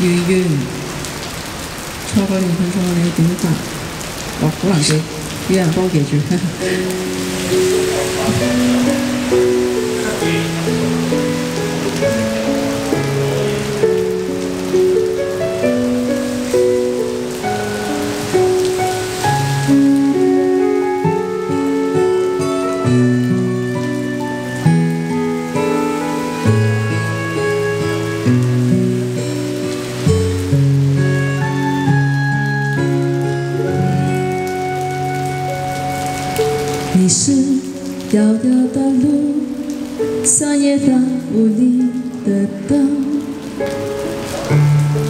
如願錯過年份錯過你點辦？哇，好难记，要有人幫我你是遥遥的路，山野大雾里的灯。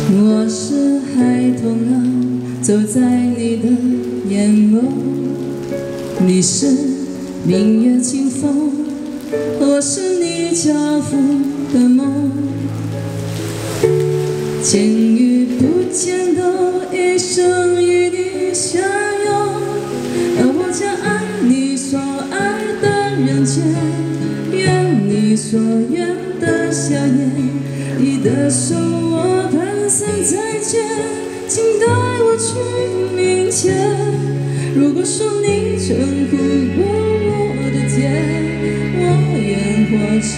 我是孩童啊，走在你的眼眸。你是明月清风，我是你脚步的梦。所愿的笑颜，你的手我蹒跚再见，请带我去明天。如果说你曾哭过我的甜，我愿化成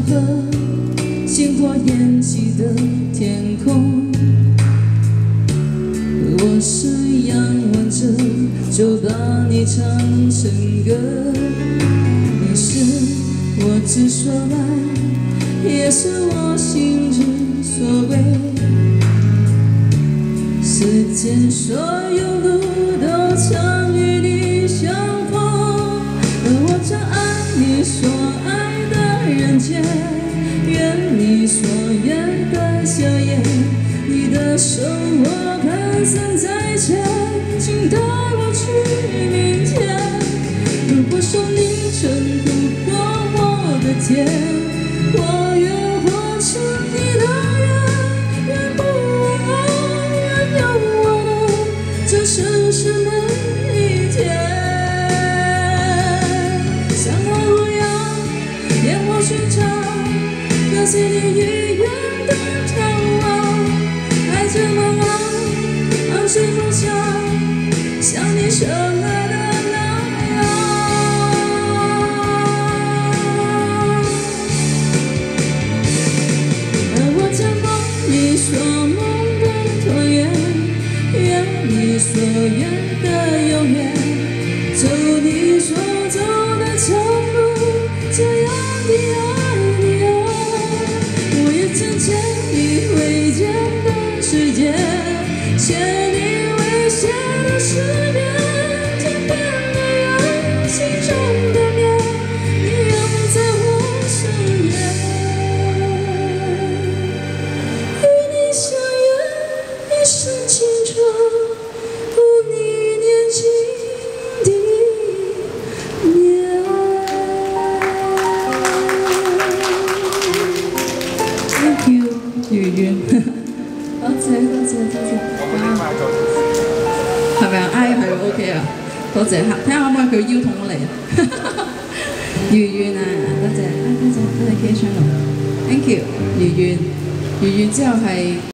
月长河，星火燃起的天空。我是仰望着，就把你唱成歌。你是我之所爱，也是我心之所归。世间所有路你所愿的笑颜，你的手我蹒跚再见，请带我去明天。如果说你曾苦过我的甜，可惜你已远的眺望。爱这么忙，昂首放下，像你深爱的那样。而我将梦里所梦的团圆，愿你所愿的永远，走你所走的长路，这样的爱，见你未见的世界如願。多謝多謝多謝。係咪啊？挨係 OK 啊，多謝嚇，睇下可唔可以佢腰痛咗嚟啊？如願啊，多謝，啊多謝多謝 K channel，thank you，如願，如願之後係。